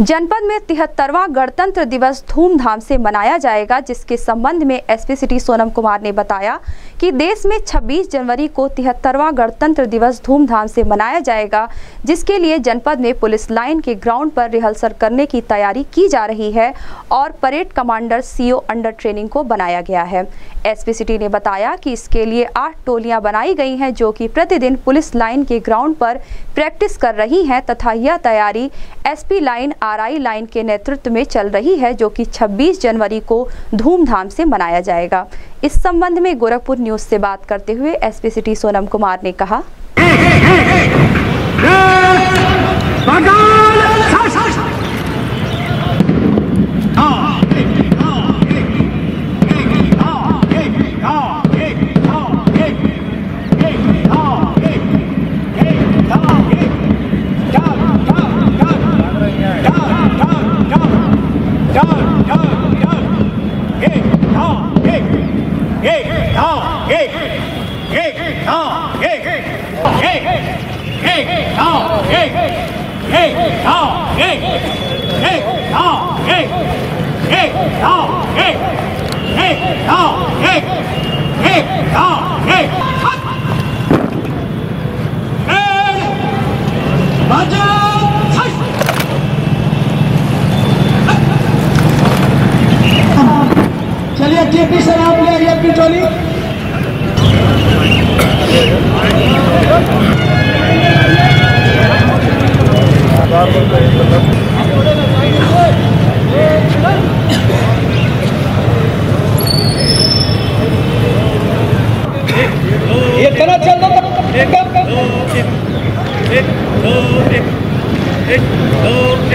जनपद में तिहत्तरवा गणतंत्र दिवस धूमधाम से मनाया जाएगा, जिसके संबंध में एसपी सिटी सोनम कुमार ने बताया कि देश में 26 जनवरी को तिहत्तरवा गणतंत्र दिवस धूमधाम से मनाया जाएगा, जिसके लिए जनपद में पुलिस लाइन के ग्राउंड पर रिहर्सल करने की तैयारी की जा रही है और parade commander CO under training को बनाया गया है। एसपी सिटी ने बताया कि इसके लिए आठ टोलियाँ बनाई गई हैं, जो कि प्रतिदिन पुलिस लाइन के ग्राउंड पर प्रैक्टिस कर रही हैं, तथा यह तैयारी एसपी लाइन आरआई लाइन के नेतृत्व में चल रही है जो कि 26 जनवरी को धूमधाम से मनाया जाएगा इस संबंध में गोरखपुर न्यूज़ से बात करते हुए एसपी सिटी सोनम कुमार ने कहा चलिए केपी सर आप ले आइए टोली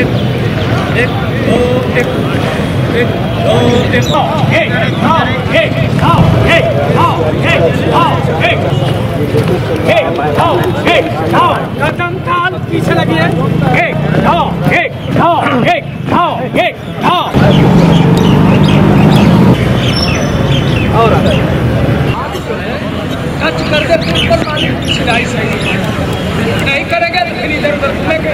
एक एक दो एक एक दो एक। आओ ए आओ ए आओ ए आओ ए आओ ए ए आओ ए आओ। कदम ताल पीछे लगी है। एक आओ एक आओ एक आओ एक आओ। और आप जो है टच कर दे पूरा पानी छिलाई से नहीं करेंगे तो फिर इधर उधर घूमेंगे।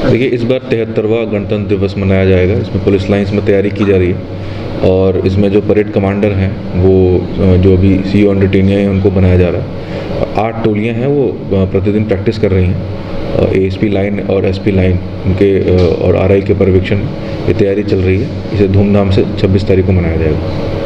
देखिए, इस बार तिहत्तरवा गणतंत्र दिवस मनाया जाएगा। इसमें पुलिस लाइंस में तैयारी की जा रही है और इसमें जो परेड कमांडर हैं, वो जो अभी सी ऑन डिटेनिया हैं, उनको बनाया जा रहा है। आठ टोलियाँ हैं, वो प्रतिदिन प्रैक्टिस कर रही हैं। ए एस पी लाइन और एस पी लाइन, उनके और आर आई के पर्यवेक्षण ये तैयारी चल रही है। इसे धूमधाम से 26 तारीख को मनाया जाएगा।